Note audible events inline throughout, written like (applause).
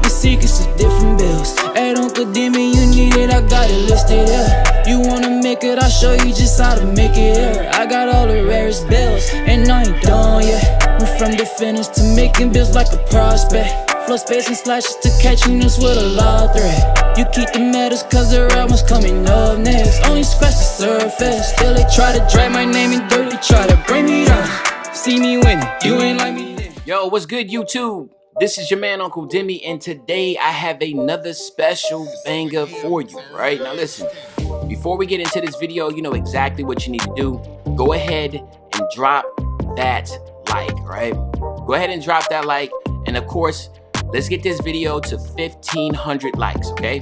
keeping secrets of different bills. Hey, don't condemn me, you need it, I got it listed here. You wanna make it, I'll show you just how to make it here. I got all the rarest bills, and I ain't done yet. Went from the finish to making bills like a prospect. Flow space and slashes to catching us with a lot threat. You keep the medals cause the right one's coming up next. Only scratch the surface. Still they try to drag my name in dirt, they try to bring me down. See me winning, you ain't like me. Then. Yo, what's good, YouTube? This is your man, Uncle Demi, and today I have another special banger for you, right? Now listen, before we get into this video, you know exactly what you need to do. Go ahead and drop that like, right? Go ahead and drop that like, and of course, Let's get this video to 1,500 likes, okay?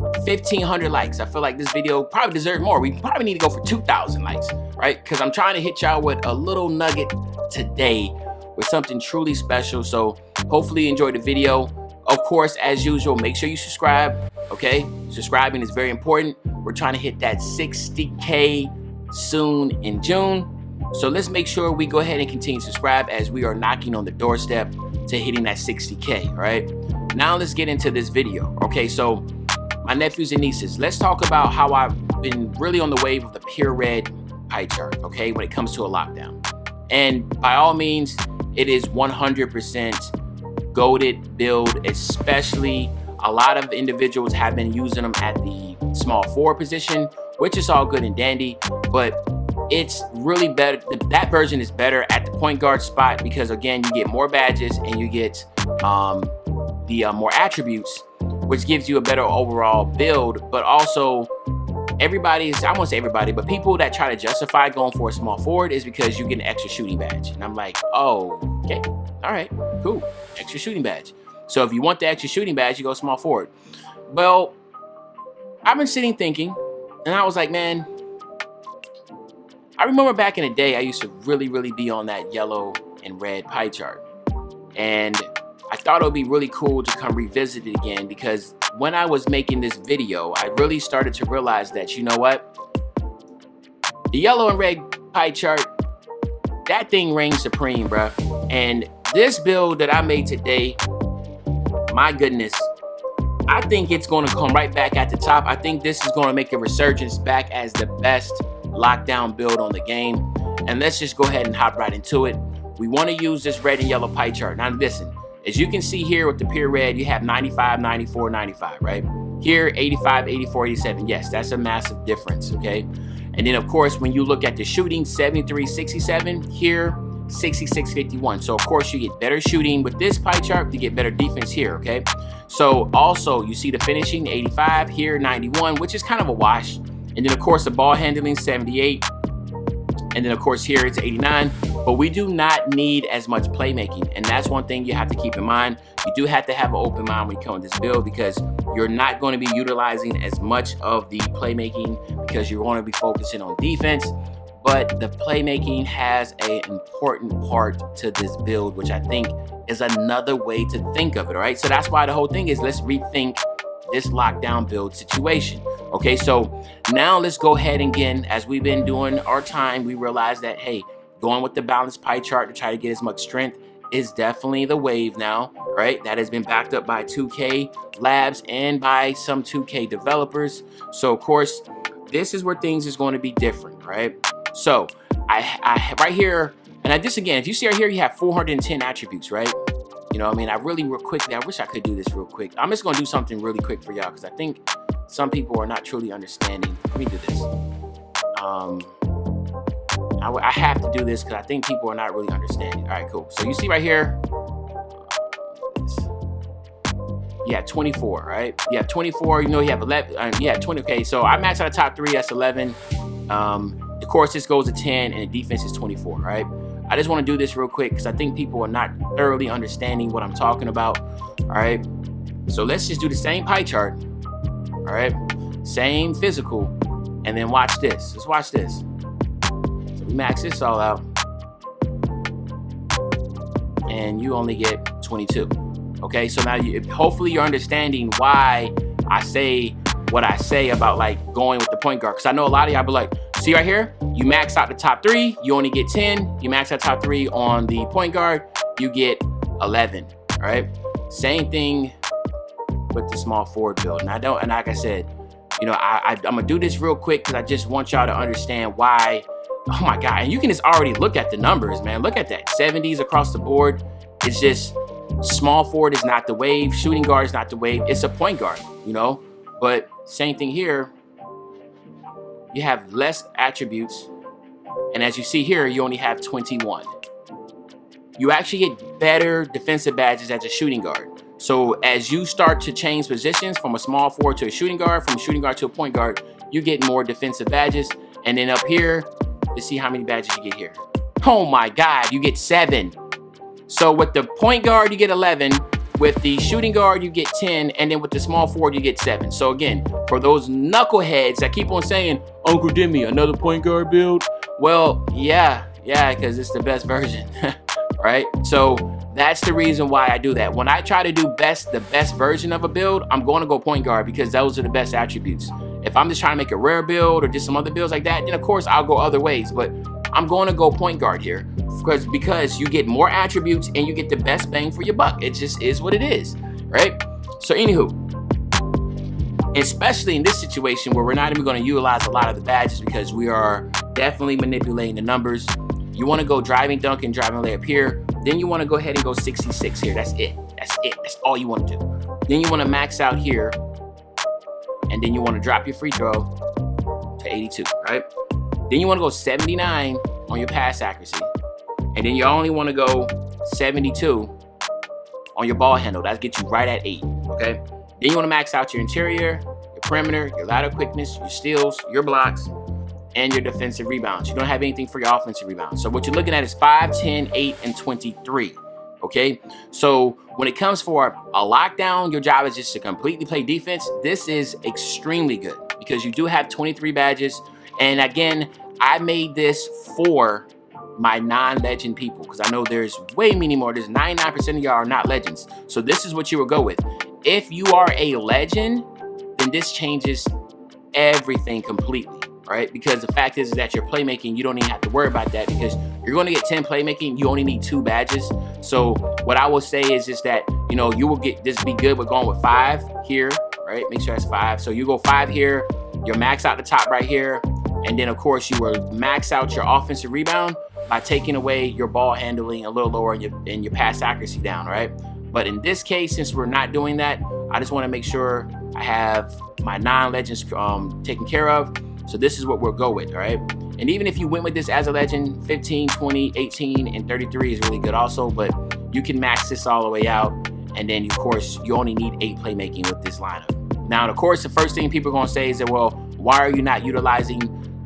1,500 likes. I feel like this video probably deserves more. We probably need to go for 2,000 likes, right? Because I'm trying to hit y'all with a little nugget today with something truly special. So hopefully you enjoyed the video. Of course, as usual, make sure you subscribe, okay? Subscribing is very important. We're trying to hit that 60K soon in June. So let's make sure we go ahead and continue to subscribe as we are knocking on the doorstep to hitting that 60K, right? Now let's get into this video. Okay, so my nephews and nieces, let's talk about how I've been really on the wave of the pure red pie chart, okay, when it comes to a lockdown. And by all means, it is 100% goaded build, especially a lot of individuals have been using them at the small forward position, which is all good and dandy, but it's really better. That version is better at the point guard spot because again, you get more badges and you get um, the uh, more attributes, which gives you a better overall build. But also, everybody's I won't say everybody, but people that try to justify going for a small forward is because you get an extra shooting badge. And I'm like, oh, okay, all right, cool, extra shooting badge. So if you want the extra shooting badge, you go small forward. Well, I've been sitting thinking, and I was like, man, I remember back in the day, I used to really, really be on that yellow and red pie chart. And I thought it would be really cool to come revisit it again because when I was making this video, I really started to realize that, you know what? The yellow and red pie chart, that thing reigns supreme, bruh. And this build that I made today, my goodness, I think it's going to come right back at the top. I think this is going to make a resurgence back as the best lockdown build on the game. And let's just go ahead and hop right into it. We want to use this red and yellow pie chart. Now listen, as you can see here with the pure red, you have 95, 94, 95, right? Here, 85, 84, 87. Yes, that's a massive difference, okay? And then of course, when you look at the shooting, 73, 67, here, 66, 51. So of course you get better shooting with this pie chart, you get better defense here, okay? So also you see the finishing, 85, here, 91, which is kind of a wash. And then of course the ball handling 78. And then of course here it's 89. But we do not need as much playmaking. And that's one thing you have to keep in mind. You do have to have an open mind when you come this build because you're not going to be utilizing as much of the playmaking because you're going to be focusing on defense. But the playmaking has an important part to this build, which I think is another way to think of it, all right? So that's why the whole thing is let's rethink this lockdown build situation. Okay, so now let's go ahead and again, as we've been doing our time, we realize that, hey, going with the balanced pie chart to try to get as much strength is definitely the wave now, right? That has been backed up by 2K labs and by some 2K developers. So of course, this is where things is going to be different, right? So I, I right here, and I just again, if you see right here, you have 410 attributes, right? You know, I mean, I really real quickly, I wish I could do this real quick. I'm just gonna do something really quick for y'all because I think some people are not truly understanding. Let me do this. Um, I, I have to do this because I think people are not really understanding. All right, cool. So you see right here, yeah, 24, right? Yeah, 24. You know, you have 11. Uh, yeah, 20. Okay, so I max out the top three. That's 11. Um, the course just goes to 10, and the defense is 24, right? I just want to do this real quick because I think people are not thoroughly understanding what I'm talking about. All right. So let's just do the same pie chart. All right. Same physical. And then watch this. Let's watch this. Max this all out. And you only get 22. Okay. So now you, hopefully you're understanding why I say what I say about like going with the point guard. Because I know a lot of y'all be like, see right here, you max out the top three, you only get 10. You max out top three on the point guard, you get 11, all right? Same thing with the small forward build. And I don't, and like I said, you know, I, I, am gonna do this real quick because I just want y'all to understand why. Oh my God. And you can just already look at the numbers, man. Look at that 70s across the board. It's just small forward is not the wave, shooting guard is not the wave. It's a point guard, you know. But same thing here. You have less attributes. And as you see here, you only have 21. You actually get better defensive badges as a shooting guard. So as you start to change positions from a small forward to a shooting guard, from shooting guard to a point guard, you get more defensive badges. And then up here, let's see how many badges you get here. Oh my God, you get seven. So with the point guard, you get 11. With the shooting guard, you get 10. And then with the small forward, you get seven. So again, for those knuckleheads that keep on saying, Uncle Demi, another point guard build. Well, yeah, yeah, because it's the best version, (laughs) right? So that's the reason why I do that. When I try to do best, the best version of a build, I'm going to go point guard because those are the best attributes. If I'm just trying to make a rare build or just some other builds like that, then of course I'll go other ways. But I'm going to go point guard here because because you get more attributes and you get the best bang for your buck. It just is what it is, right? So anywho, especially in this situation where we're not even going to utilize a lot of the badges because we are definitely manipulating the numbers. You want to go driving dunk and driving layup here. Then you want to go ahead and go 66 here. That's it. That's it. That's all you want to do. Then you want to max out here. And then you want to drop your free throw to 82, right? Then you want to go 79 on your pass accuracy. And then you only want to go 72 on your ball handle. That gets you right at 8, okay? Then you want to max out your interior, your perimeter, your lateral quickness, your steals, your blocks, and your defensive rebounds. You don't have anything for your offensive rebounds. So what you're looking at is 5, 10, 8, and 23. Okay, so when it comes for a lockdown, your job is just to completely play defense. This is extremely good because you do have 23 badges. And again, I made this for my non-legend people because I know there's way many more. There's 99% of y'all are not legends. So this is what you will go with. If you are a legend, then this changes everything completely right? Because the fact is, is that your playmaking, you don't even have to worry about that because you're going to get 10 playmaking, you only need two badges. So what I will say is just that, you know, you will get this be good with going with five here, right? Make sure that's five. So you go five here, you max out the top right here. And then of course you will max out your offensive rebound by taking away your ball handling a little lower and your, and your pass accuracy down, right? But in this case, since we're not doing that, I just want to make sure I have my non-legends um, taken care of. So this is what we'll go with, all right? And even if you went with this as a legend, 15, 20, 18, and 33 is really good also, but you can max this all the way out. And then, of course, you only need eight playmaking with this lineup. Now, of course, the first thing people are going to say is that, well, why are you not utilizing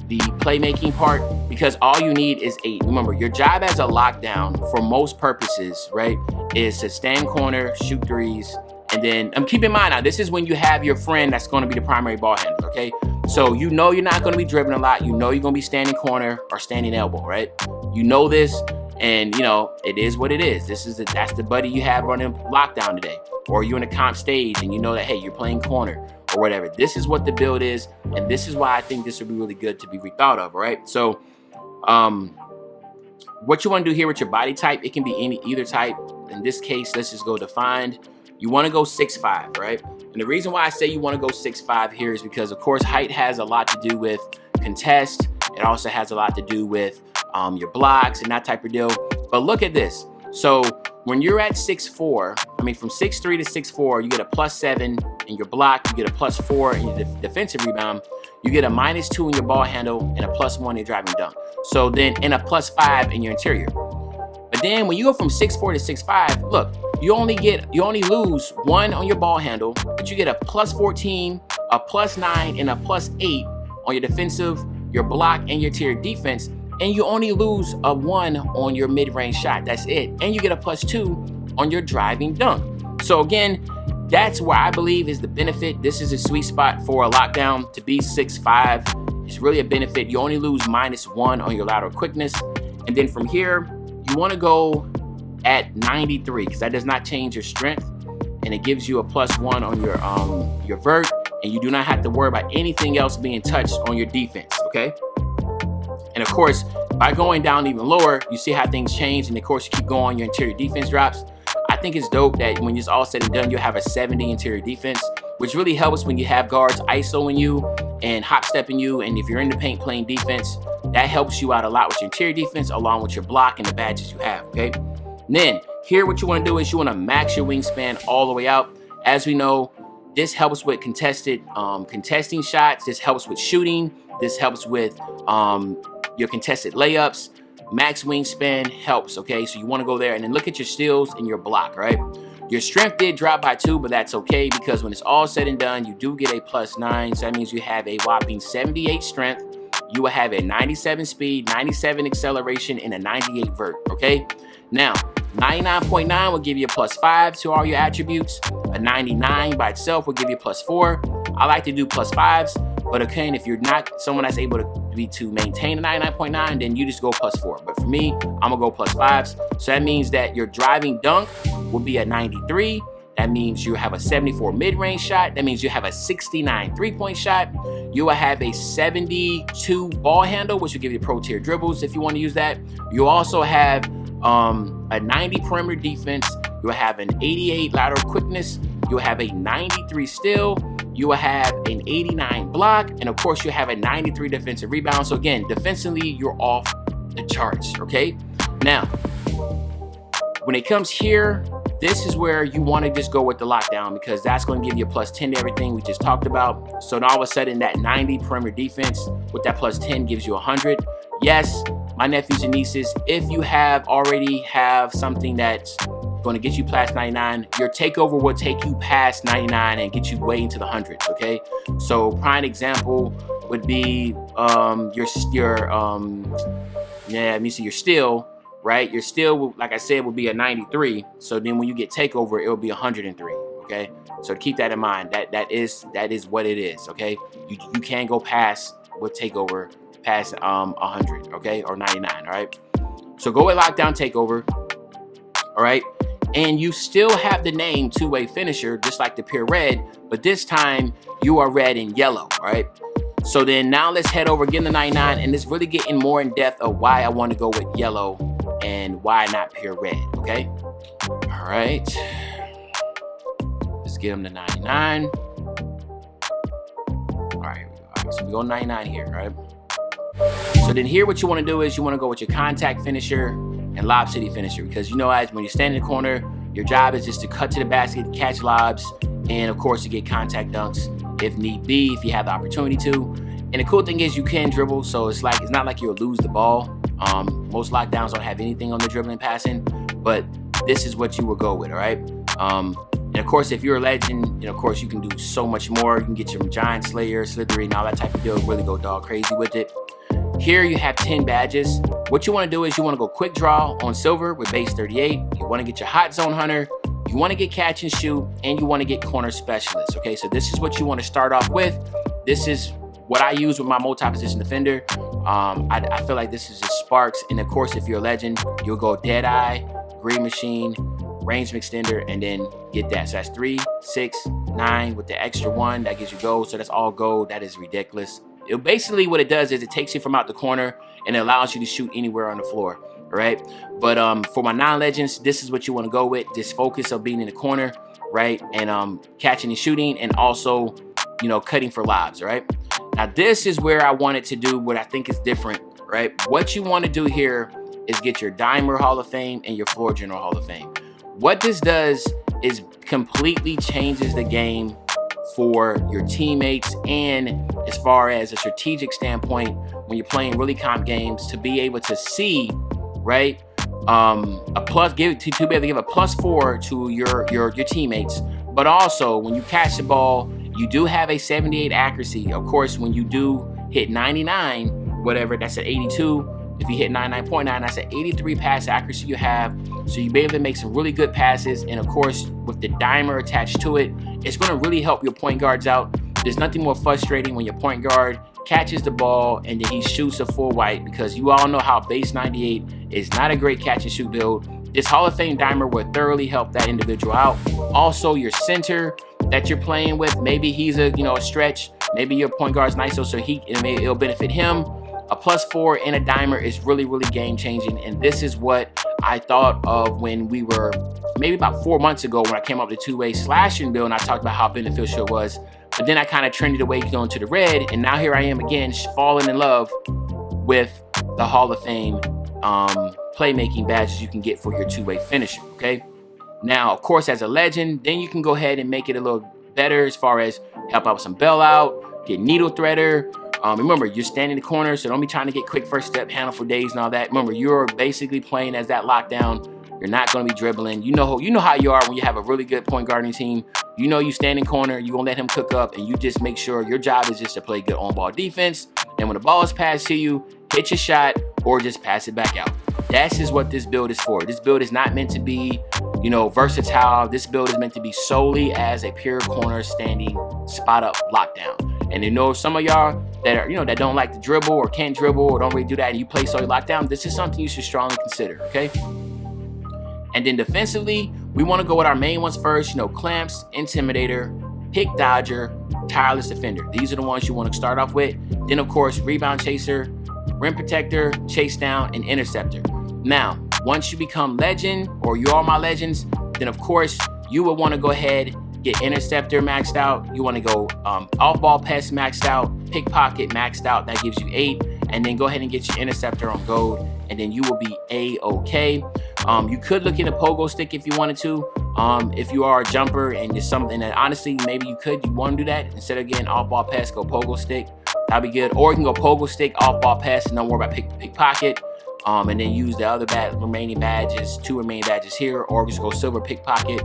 the playmaking part? Because all you need is eight. Remember, your job as a lockdown for most purposes, right, is to stand corner, shoot threes, and then um, keep in mind now, this is when you have your friend that's going to be the primary ball handler, okay? So you know you're not going to be dribbling a lot. You know you're going to be standing corner or standing elbow, right? You know this, and you know it is what it is. This is the, that's the buddy you have running lockdown today, or you're in a comp stage and you know that hey you're playing corner or whatever. This is what the build is, and this is why I think this would be really good to be rethought of, right? So, um, what you want to do here with your body type, it can be any either type. In this case, let's just go defined. You want to go six five, right? And the reason why I say you want to go six five here is because, of course, height has a lot to do with contest. It also has a lot to do with um, your blocks and that type of deal. But look at this. So when you're at six four, I mean, from six three to six four, you get a plus seven in your block, you get a plus four in your de defensive rebound, you get a minus two in your ball handle, and a plus one in your driving dunk. So then, and a plus five in your interior. But then when you go from six four to six five, look, you only get you only lose one on your ball handle, but you get a plus 14, a plus nine, and a plus eight on your defensive, your block, and your tier defense. And you only lose a one on your mid-range shot. That's it. And you get a plus two on your driving dunk. So again, that's where I believe is the benefit. This is a sweet spot for a lockdown to be six five. It's really a benefit. You only lose minus one on your lateral quickness. And then from here, you want to go at 93 because that does not change your strength and it gives you a plus one on your um your vert and you do not have to worry about anything else being touched on your defense okay and of course by going down even lower you see how things change and of course you keep going your interior defense drops I think it's dope that when it's all said and done, you have a 70 interior defense, which really helps when you have guards ISOing you and hop stepping you. And if you're in the paint playing defense, that helps you out a lot with your interior defense, along with your block and the badges you have, okay? Then here, what you wanna do is you wanna max your wingspan all the way out. As we know, this helps with contested um, contesting shots. This helps with shooting. This helps with um, your contested layups. Max wingspan helps, okay? So you wanna go there and then look at your steals and your block, right? Your strength did drop by two, but that's okay because when it's all said and done, you do get a plus nine. So that means you have a whopping 78 strength. You will have a 97 speed, 97 acceleration, and a 98 vert, okay? Now, 99.9 will give you a plus five to all your attributes. A 99 by itself will give you a plus four. I like to do plus fives, but again, if you're not someone that's able to be to maintain a 99.9, then you just go plus four. But for me, I'm gonna go plus fives. So that means that your driving dunk will be a 93. That means you have a 74 mid-range shot. That means you have a 69 three-point shot. You will have a 72 ball handle, which will give you pro tier dribbles if you want to use that. You also have um, a 90 perimeter defense. You'll have an 88 lateral quickness. You'll have a 93 steal. You will have an 89 block. And of course, you have a 93 defensive rebound. So again, defensively, you're off the charts, okay? Now, when it comes here, this is where you want to just go with the lockdown because that's going to give you a plus 10 to everything we just talked about. So now all of a sudden that 90 perimeter defense with that plus 10 gives you 100. Yes, my nephews and nieces, if you have already have something that's going to get you past 99, your takeover will take you past 99 and get you way into the hundreds, okay? So prime example would be um, your, your um, yeah, me see, your steal, right? Your steal, like I said, will be a 93. So then when you get takeover, it'll be 103, okay? So keep that in mind. That That is that is what it is, okay? You, you can't go past with takeover past um 100, okay, or 99, all right? So go with lockdown takeover, all right? And you still have the name two-way finisher, just like the pure red, but this time you are red and yellow, all right? So then now let's head over again to 99 and let's really get in more in depth of why I want to go with yellow and why not pure red, okay? All right. Let's get them to 99. All right, all right so we go 99 here, right? So then here what you want to do is you want to go with your contact finisher and lob city finisher because you know as when you stand in the corner, your job is just to cut to the basket, catch lobs, and of course to get contact dunks if need be, if you have the opportunity to. And the cool thing is you can dribble, so it's like it's not like you'll lose the ball. Um, most lockdowns don't have anything on the dribbling passing, but this is what you will go with, all right? Um, and of course, if you're a legend, and of course you can do so much more. You can get your giant slayer, slithery, and all that type of deal. Really go dog crazy with it. Here you have 10 badges. What you want to do is you want to go quick draw on silver with base 38. You want to get your hot zone hunter. You want to get catch and shoot, and you want to get corner specialist. Okay, so this is what you want to start off with. This is what I use with my multi-position defender. Um, I, I, feel like this is just sparks. And of course, if you're a legend, you'll go Deadeye, Green Machine, Range Extender, and then get that. So that's three, six, nine with the extra one. That gives you gold. So that's all gold. That is ridiculous. It basically what it does is it takes you from out the corner and it allows you to shoot anywhere on the floor. Right. But um, for my non-legends, this is what you want to go with. This focus of being in the corner, right? And um, catching and shooting and also, you know, cutting for lobs, right? Now, this is where I wanted to do what I think is different, right? What you want to do here is get your Dimer Hall of Fame and your Floor General Hall of Fame. What this does is completely changes the game for your teammates and as far as a strategic standpoint when you're playing really comp games to be able to see right um a plus give to, to be able to give a plus four to your your your teammates. But also when you catch the ball you do have a 78 accuracy. Of course when you do hit 99 whatever that's at 82 if you hit 99.9 that's an 83 pass accuracy you have. So you be able to make some really good passes. And of course with the dimer attached to it it's going to really help your point guards out. There's nothing more frustrating when your point guard catches the ball and then he shoots a full white because you all know how base 98 is not a great catch and shoot build. This Hall of Fame dimer will thoroughly help that individual out. Also, your center that you're playing with, maybe he's a you know a stretch, maybe your point guard's nice, so he it may, it'll benefit him a plus four and a dimer is really, really game changing. And this is what I thought of when we were maybe about four months ago when I came up with the two-way slashing build and I talked about how beneficial it was. But then I kind of trended away going to the red, and now here I am again, falling in love with the Hall of Fame um, playmaking badges you can get for your two-way finisher, okay? Now, of course, as a legend, then you can go ahead and make it a little better as far as help out with some bailout, get needle threader. Um, remember, you're standing in the corner, so don't be trying to get quick first step, handle for days and all that. Remember, you're basically playing as that lockdown. You're not going to be dribbling. You know, you know how you are when you have a really good point guarding team. You know you stand in corner, you gonna let him cook up, and you just make sure your job is just to play good on-ball defense. And when the ball is passed to you, hit your shot or just pass it back out. That's just what this build is for. This build is not meant to be, you know, versatile. This build is meant to be solely as a pure corner standing spot up lockdown. And you know, some of y'all that are, you know, that don't like to dribble or can't dribble or don't really do that and you play solely lockdown, this is something you should strongly consider, okay? And then defensively, we want to go with our main ones first, you know, clamps, intimidator, pick dodger, tireless defender. These are the ones you want to start off with. Then, of course, rebound chaser, rim protector, chase down, and interceptor. Now, once you become legend or you are my legends, then of course you would want to go ahead get interceptor maxed out. You want to go um, off ball pest maxed out, pickpocket maxed out. That gives you eight, and then go ahead and get your interceptor on gold, and then you will be a okay. Um, you could look a pogo stick if you wanted to. Um, if you are a jumper and it's something that honestly maybe you could, you want to do that instead of getting off ball pest, go pogo stick. That'd be good. Or you can go pogo stick, off ball pest, and don't worry about pick pickpocket um, and then use the other bad, remaining badges, two remaining badges here, or just go silver pickpocket.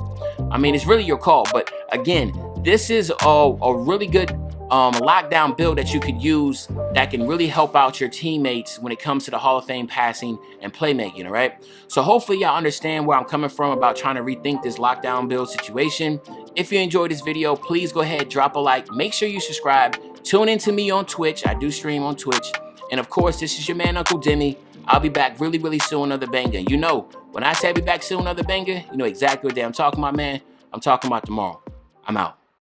I mean, it's really your call. But again, this is a, a really good um, lockdown build that you could use that can really help out your teammates when it comes to the Hall of Fame passing and playmaking, all right? So hopefully y'all understand where I'm coming from about trying to rethink this lockdown build situation. If you enjoyed this video, please go ahead, drop a like, make sure you subscribe, tune into me on Twitch. I do stream on Twitch. And of course, this is your man, Uncle Demi. I'll be back really, really soon, another banger. You know, when I say I'll be back soon, another banger, you know exactly what day I'm talking about, man. I'm talking about tomorrow. I'm out.